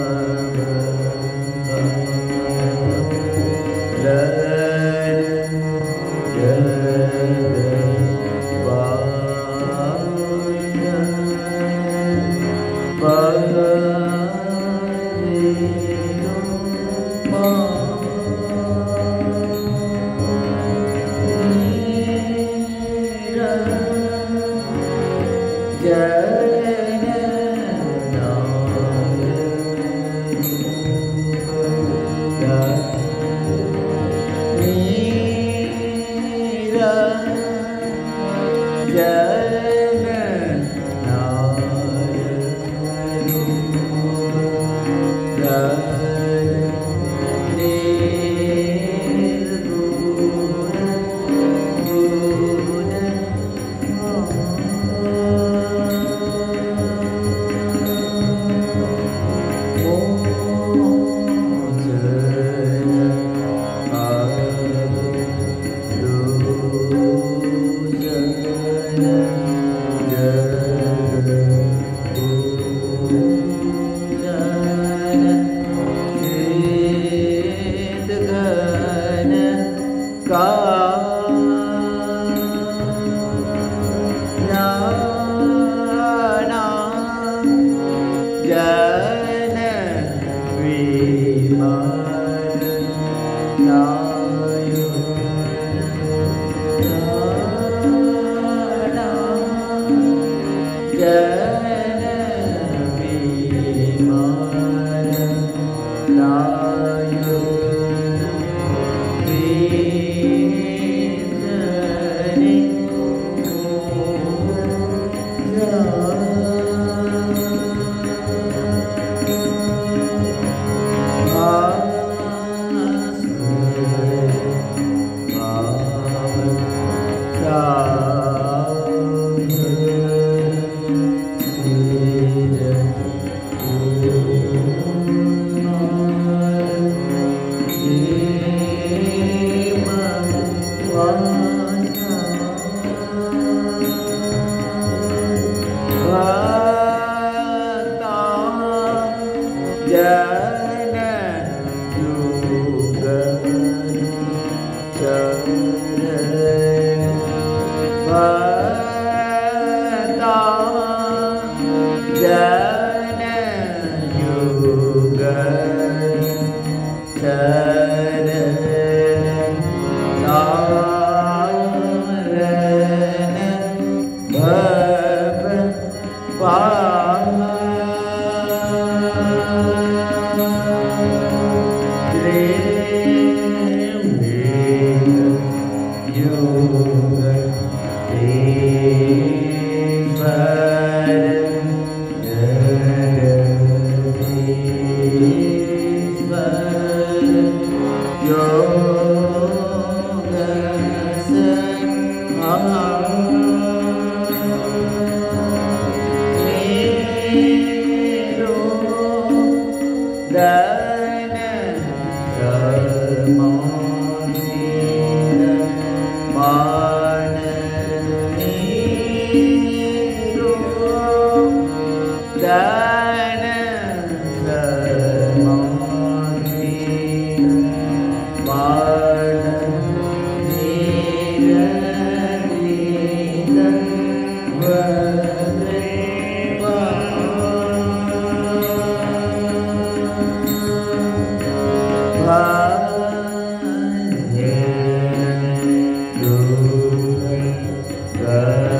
Música love Amen. Thank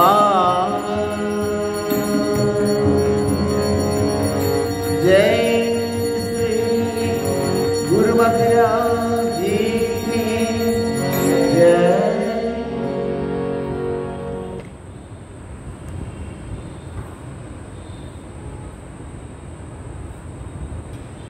Oh.